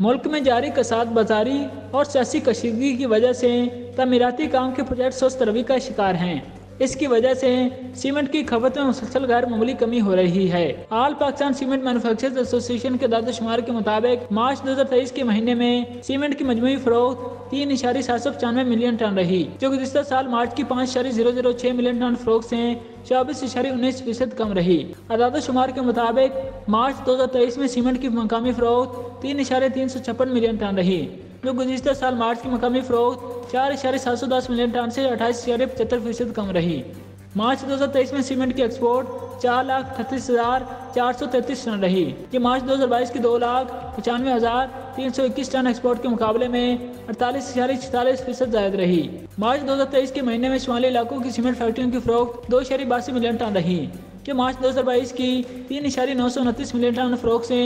मुल्क में जारी कसाद बाजारी और सियासी कशीदगी की वजह से तमीराती काम के प्रोजेक्ट सुस्त रवि का शिकार हैं। इसकी वजह से सीमेंट की खपत में मुसलसल गैर मामूली कमी हो रही है। All Pakistan cement manufacture association के दादा शुमार के मुताबिक मार्च 2023 के महीने में सीमेंट की मजमू फरोख्त तीन इशारी सात सौ पचानवे मिलियन टन रही, जो गुजशत साल मार्च की पाँच इशारी ज़ीरो ज़ीरो छह मिलियन टन फरोख्त से चौबीस इशारी उन्नीस फ़ीसद कम रही। अदाद शुमार के मुताबिक मार्च दो हज़ार तेईस में सीमेंट की मकामी फरोख्त तीन इशारे तीन सौ छप्पन मिलियन टन रही। जो गुजशत साल मार्च की मकामी फरोख चार इशारे सात सौ दस मिलियन टन से अट्ठाईस इशारे पचहत्तर फ़ीसद कम रही। मार्च 2023 में सीमेंट की एक्सपोर्ट चार लाख अठतीस हज़ार चार सौ तैंतीस टन रही। ये मार्च 2022 की दो लाख पचानवे हज़ार तीन सौ इक्कीस टन एक्सपोर्ट के मुकाबले में अड़तालीस इशारे छितालीस फ़ीसद जायद रही। मार्च 2023 के महीने में शुमाली इलाकों की सीमेंट फैक्ट्रियों की फरोख्त दो इशारी बासी मिलियन टन रही। जो मार्च 2022 की तीन इशारी नौ सौ उनतीस मिलियन टन फरोख से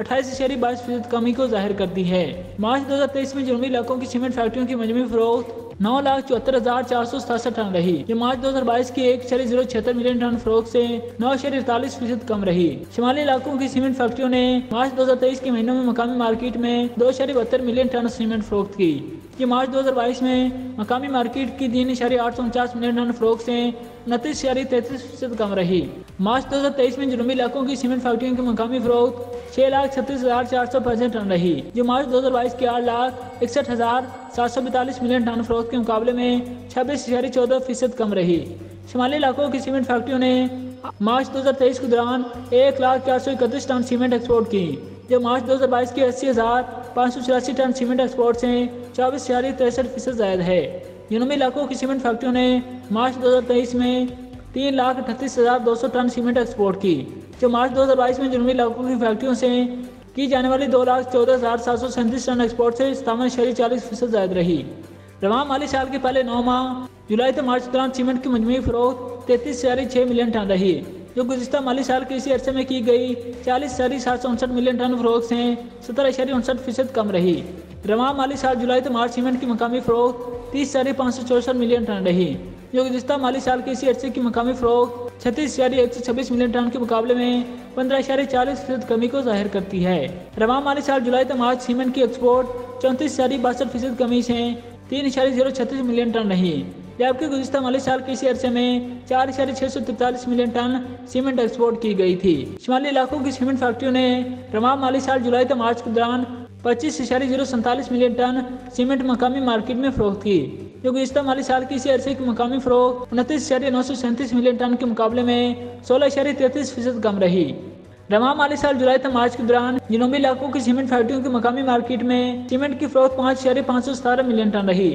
अट्ठाईस इशारी बाईस फ़ीसद कमी को ज़ाहिर कर दी है। मार्च 2023 में जनूबी इलाकों की सीमेंट फैक्ट्रियों की मजमू फरोख्त नौ लाख चौहत्तर हज़ार चार सौ सतासठ टन रही। जो मार्च दो हज़ार बाईस की एक शरी ज़ीरो छिहत्तर मिलियन टन फरोख से नौ शरी अड़तालीस फ़ीसद कम रही। शिमाली इलाकों की सीमेंट फैक्ट्रियों ने मार्च दो हज़ार तेईस के महीनों में मकामी मार्केट में दो शरी बहत्तर मिलियन टन सीमेंट फरोख्त की ये मार्च 2022 में मकामी मार्केट की तीन इशारी आठ सौ उनचास मिलियन टन फरोख से उनतीस इशारी तैंतीस फ़ीसद कम रही। मार्च 2023 में जनूबी इलाकों की सीमेंट फैक्ट्रियों की मकामी फरोख्त छह लाख छत्तीस हज़ार चार सौ पैंसठ टन रही, जो मार्च 2022 के आठ लाख इकसठ हज़ार सात सौ बैतालीस मिलियन टन फरोख्त के मुकाबले में छब्बीस इशारी चौदह फ़ीसद कम रही। शुमाली इलाकों की सीमेंट फैक्ट्रियों ने मार्च 2023 के दौरान एक लाख चार सौ इकतीस टन सीमेंट एक्सपोर्ट की, जो मार्च 2022 की अस्सी हज़ार पाँच सौ चौरासी टन सीमेंट एक्सपोर्ट से चौबीस हज़ार तिरसठ फ़ीसद जायद है। जनूबी इलाकों की सीमेंट फैक्ट्रियों ने मार्च 2023 में तीन लाख अठतीस हज़ार दो सौ टन सीमेंट एक्सपोर्ट की, जो मार्च 2022 में जनूबी इलाकों की फैक्ट्रियों से की जाने वाली दो लाख चौदह हज़ार सात सौ सैंतीस टन एक्सपोर्ट से सतावन शहरी चालीस फ़ीसद जायद रही। रवा माली साल के पहले नौ माह, जुलाई से मार्च के दौरान सीमेंट की मजमू फरोख्त तैतीस शहरी छः मिलियन टन रही। जो गुजशत माली साल के इसी अरसे में की गई, चालीस शहरी सात सौ उनसठ मिलियन टन फरोख्त से सत्रह शहरी उनसठ फ़ीसद कम रही। रवा माली साल जुलाई से मार्च सीमेंट की मकामी फरोख्त तीस शहरी पाँच सौ चौसठ मिलियन टन रही। जो गुजशत माली साल के इसी अरसे की मकामी फरोख्त छत्तीस शहरी एक सौ छब्बीस मिलियन टन के मुकाबले में पंद्रह शहरी चालीस फ़ीसद कमी को ज़ाहिर करती है। रवा माली साल जुलाई से मार्च सीमेंट की एक्सपोर्ट चौंतीस शहरी बासठ फ़ीसद कमी से तीन इशारी ज़ीरो छत्तीस मिलियन टन रही। जबकि गुजशत माली साल के इसी अरसे में चार इशारे छह सौ तिरतालीस मिलियन टन सीमेंट एक्सपोर्ट की गई थी। शिमाली इलाकों की सीमेंट फैक्ट्रियों ने तमाम माली साल जुलाई से मार्च के दौरान पच्चीस इशारे ज़ीरो सैंतालीस मिलियन टन सीमेंट मकामी मार्केट में फरोख्त की। जो गुजशत माली साल की इसी अरसे की मकामी फरोख उनतीस इशारे नौ सौ सैंतीस मिलियन टन के मुकाबले में सोलह इशारे तैंतीस फ़ीसद कम रही। रवा माली साल जुलाई से मार्च के दौरान जनूबी इलाकों की सीमेंट फैक्ट्रियों की मकामी मार्केट में सीमेंट की फरोख्त पाँच इशारे पाँच सौ सतारह मिलियन टन रही।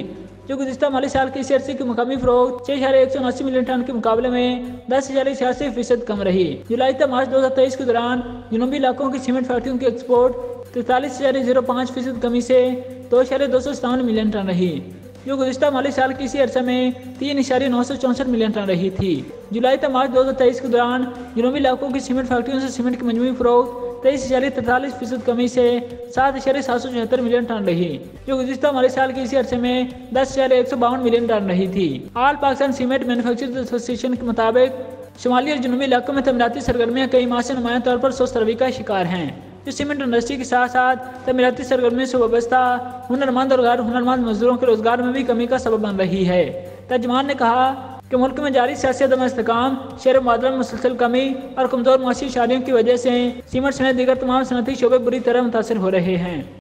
जो गुजशत माली साल की इसी अरसे की मकामी फरोख्त छह हज़ार एक सौ उनासी मिलियन टन के मुकाबले में दस हज़ार छियासी फ़ीसद कम रही। जुलाई तक मार्च दो हज़ार तेईस के दौरान जनूबी इलाकों की सीमेंट फैक्ट्रियों की एक्सपोर्ट तैतालीस हज़ार ज़ीरो पाँच फ़ीसद कमी से दो हज़ार दो सौ सतावन मिलियन टन रही। जो गुजशत माली साल की इसी अरसे में तीन इशारे नौ सौ चौंसठ मिलियन टन रही थी। जुलाई तक मार्च दो हज़ार तेईस के दौरान जनूबी इलाकों की सीमेंट फैक्ट्रियों से सीमेंट की मजमू फरोख्त तेईस इशारे तैतालीस फ़ीसद कमी से सात इशारे सात सौ चौहत्तर मिलियन टन रही, जो गुजशत माली साल के इसी अरसे में दस इशारे एक सौ बावन मिलियन टन रही थी। All Pakistan cement manufacturers association के मुताबिक शुमाली और जनूबी इलाकों में तमीराती सरगर्मियाँ कई माह से नुमाया तौर पर सुस्त रवि का शिकार हैं। जो सीमेंट इंडस्ट्री के साथ साथ तमीराती सरगर्मियों से वाबस्ता हुनरमंद और गैर हुनरमंद मजदूरों के रोज़गार में भी कमी का सबब बन रही है। तर्जमान ने कहा कि मुल्क में जारी सियासी अदम इसकाम शेर मादर मुसलसल कमी और कमज़ोर मुआशी शादियों की वजह से सीमट समेत दीगर तमाम सनती शोबे बुरी तरह मुतासर हो रहे हैं।